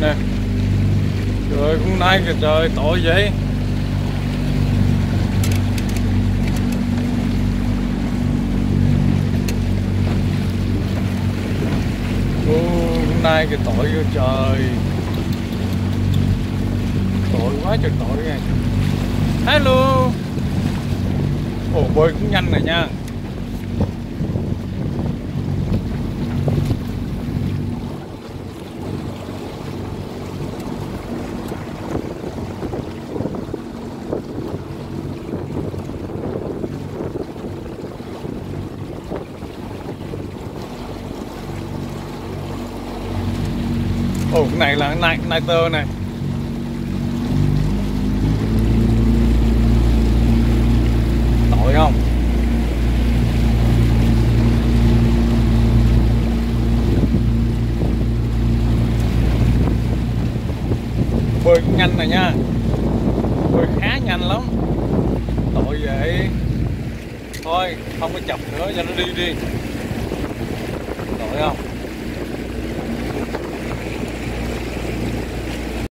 nè. Trời hôm nay kìa trời tội vậy. Ô, hôm nay kìa tội vô trời. Tội quá trời tội nha. Hello. Ồ bơi cũng nhanh này nha. Ồ, cái này là cái nighter này. Tội không? Bơi cũng nhanh này nha. Bơi khá nhanh lắm. Tội vậy. Thôi, không có chập nữa, cho nó đi đi. Tội không?